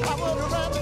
I wanna rap